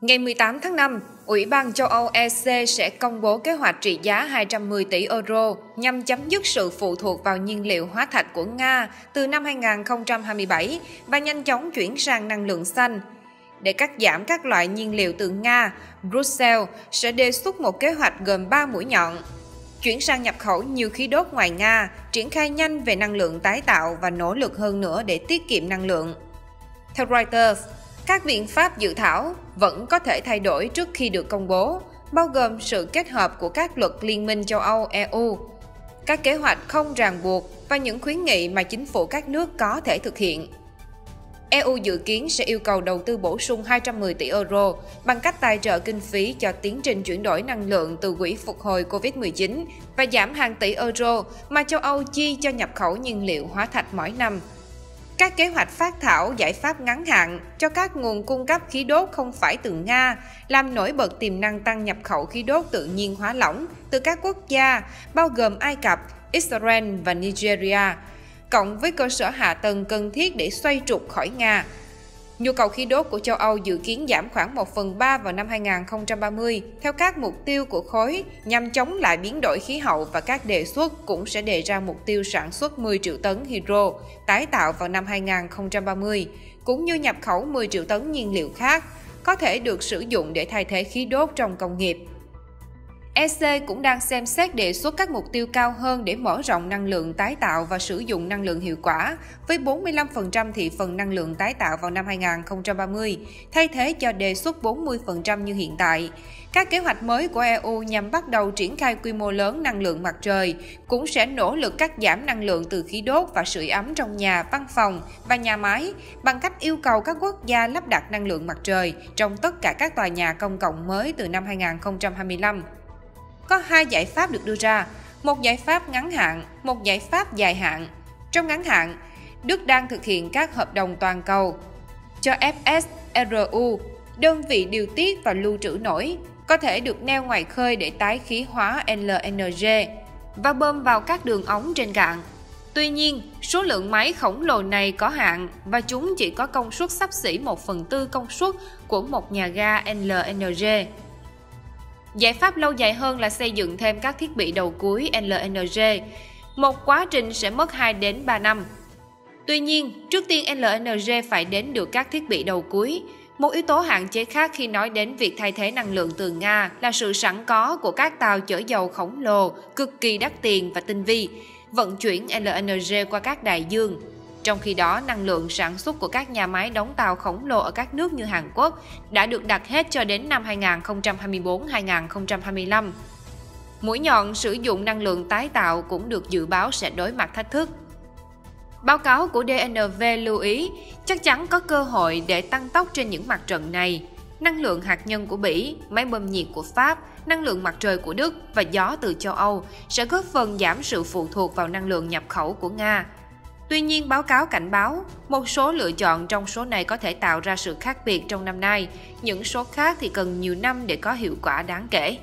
Ngày 18 tháng 5, Ủy ban châu Âu EC sẽ công bố kế hoạch trị giá 210 tỷ euro nhằm chấm dứt sự phụ thuộc vào nhiên liệu hóa thạch của Nga từ năm 2027 và nhanh chóng chuyển sang năng lượng xanh. Để cắt giảm các loại nhiên liệu từ Nga, Brussels sẽ đề xuất một kế hoạch gồm 3 mũi nhọn. Chuyển sang nhập khẩu nhiều khí đốt ngoài Nga, triển khai nhanh về năng lượng tái tạo và nỗ lực hơn nữa để tiết kiệm năng lượng. Theo Reuters, các biện pháp dự thảo vẫn có thể thay đổi trước khi được công bố, bao gồm sự kết hợp của các luật Liên minh châu Âu EU, các kế hoạch không ràng buộc và những khuyến nghị mà chính phủ các nước có thể thực hiện. EU dự kiến sẽ yêu cầu đầu tư bổ sung 210 tỷ euro bằng cách tài trợ kinh phí cho tiến trình chuyển đổi năng lượng từ quỹ phục hồi COVID-19 và giảm hàng tỷ euro mà châu Âu chi cho nhập khẩu nhiên liệu hóa thạch mỗi năm – các kế hoạch phát thảo giải pháp ngắn hạn cho các nguồn cung cấp khí đốt không phải từ Nga làm nổi bật tiềm năng tăng nhập khẩu khí đốt tự nhiên hóa lỏng từ các quốc gia bao gồm Ai Cập, Israel và Nigeria, cộng với cơ sở hạ tầng cần thiết để xoay trục khỏi Nga. Nhu cầu khí đốt của châu Âu dự kiến giảm khoảng 1 phần 3 vào năm 2030 theo các mục tiêu của khối nhằm chống lại biến đổi khí hậu và các đề xuất cũng sẽ đề ra mục tiêu sản xuất 10 triệu tấn hydro tái tạo vào năm 2030, cũng như nhập khẩu 10 triệu tấn nhiên liệu khác có thể được sử dụng để thay thế khí đốt trong công nghiệp. EC cũng đang xem xét đề xuất các mục tiêu cao hơn để mở rộng năng lượng tái tạo và sử dụng năng lượng hiệu quả với 45% thị phần năng lượng tái tạo vào năm 2030, thay thế cho đề xuất 40% như hiện tại. Các kế hoạch mới của EU nhằm bắt đầu triển khai quy mô lớn năng lượng mặt trời cũng sẽ nỗ lực cắt giảm năng lượng từ khí đốt và sưởi ấm trong nhà, văn phòng và nhà máy bằng cách yêu cầu các quốc gia lắp đặt năng lượng mặt trời trong tất cả các tòa nhà công cộng mới từ năm 2025 có hai giải pháp được đưa ra, một giải pháp ngắn hạn, một giải pháp dài hạn. Trong ngắn hạn, Đức đang thực hiện các hợp đồng toàn cầu cho FSRU, đơn vị điều tiết và lưu trữ nổi, có thể được neo ngoài khơi để tái khí hóa LNG và bơm vào các đường ống trên cạn. Tuy nhiên, số lượng máy khổng lồ này có hạn và chúng chỉ có công suất sắp xỉ 1 phần tư công suất của một nhà ga LNG. Giải pháp lâu dài hơn là xây dựng thêm các thiết bị đầu cuối LNG. Một quá trình sẽ mất 2 đến 3 năm. Tuy nhiên, trước tiên LNG phải đến được các thiết bị đầu cuối. Một yếu tố hạn chế khác khi nói đến việc thay thế năng lượng từ Nga là sự sẵn có của các tàu chở dầu khổng lồ, cực kỳ đắt tiền và tinh vi, vận chuyển LNG qua các đại dương. Trong khi đó, năng lượng sản xuất của các nhà máy đóng tàu khổng lồ ở các nước như Hàn Quốc đã được đặt hết cho đến năm 2024-2025. Mũi nhọn sử dụng năng lượng tái tạo cũng được dự báo sẽ đối mặt thách thức. Báo cáo của DNV lưu ý chắc chắn có cơ hội để tăng tốc trên những mặt trận này. Năng lượng hạt nhân của Bỉ, máy bơm nhiệt của Pháp, năng lượng mặt trời của Đức và gió từ châu Âu sẽ góp phần giảm sự phụ thuộc vào năng lượng nhập khẩu của Nga Tuy nhiên, báo cáo cảnh báo, một số lựa chọn trong số này có thể tạo ra sự khác biệt trong năm nay, những số khác thì cần nhiều năm để có hiệu quả đáng kể.